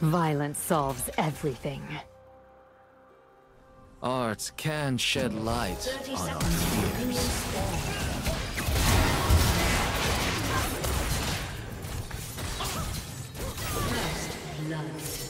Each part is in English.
Violence solves everything. Art can shed light on our fears. Minions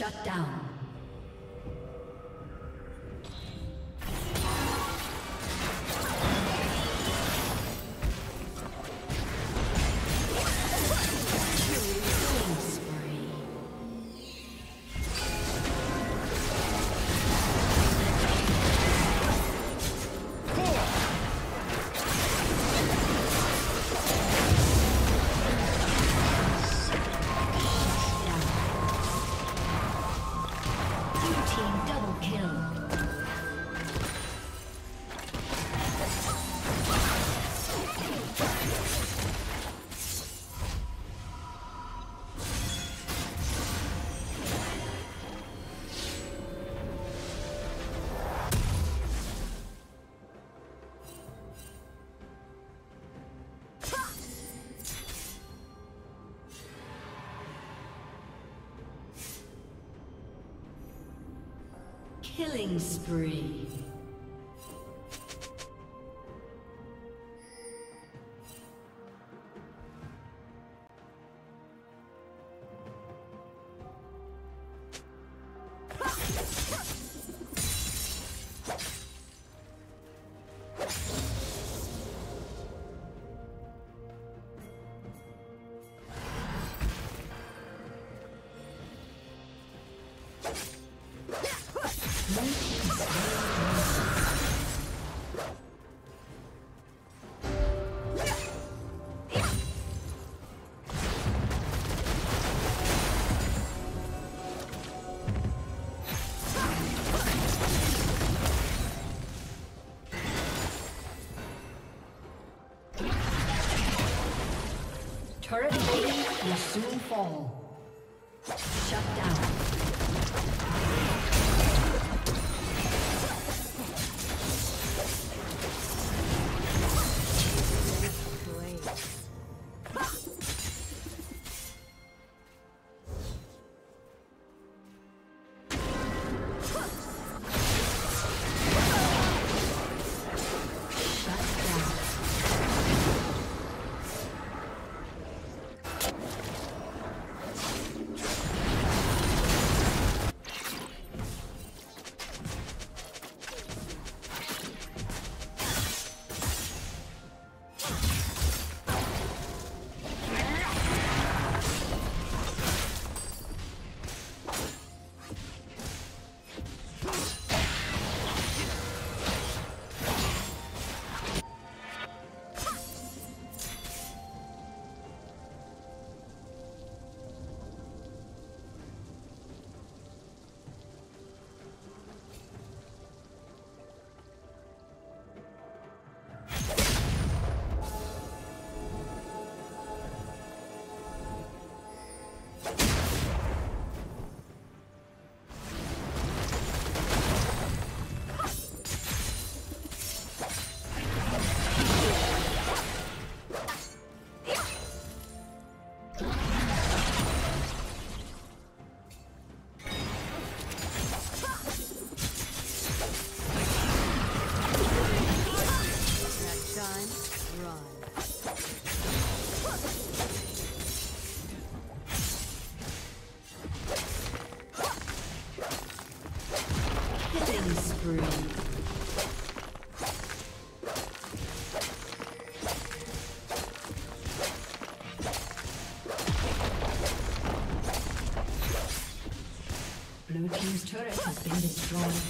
Shut down. Killing spree. Turret will soon fall. Shut Killing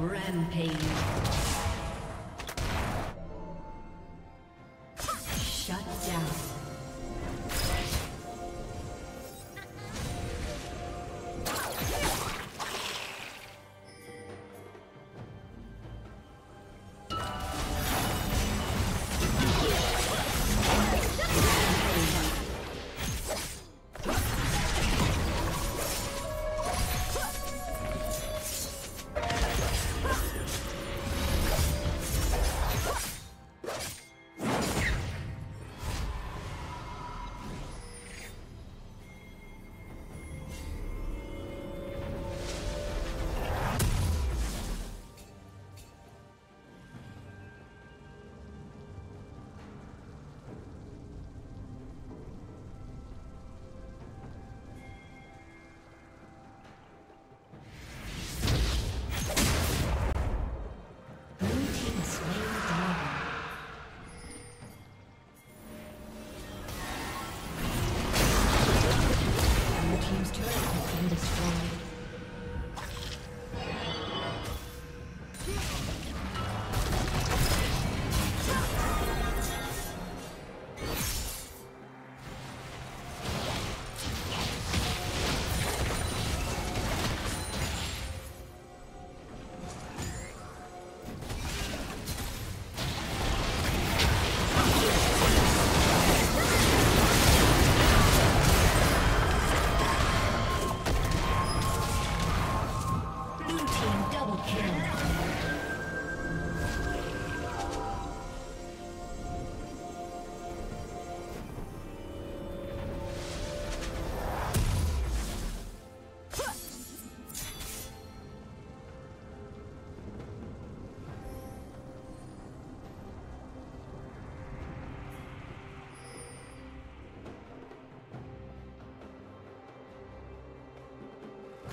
Rampage.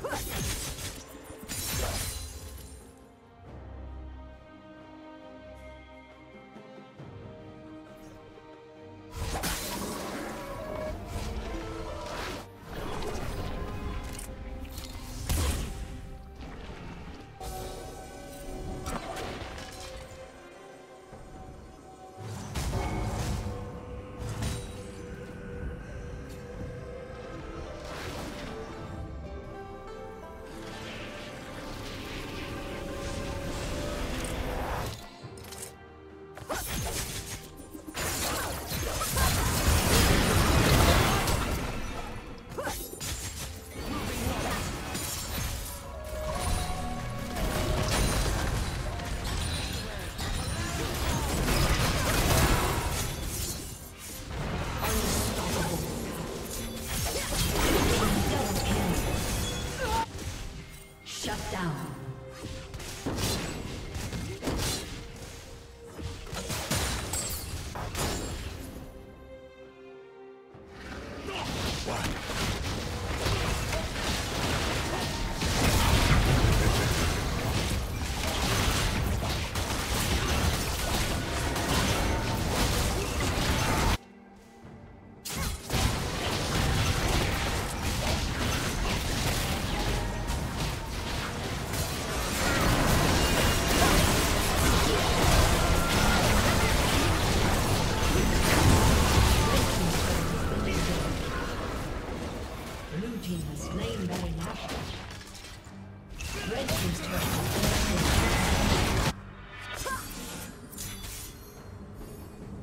ハハハ!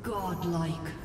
Godlike.